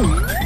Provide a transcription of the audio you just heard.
Mm-hmm.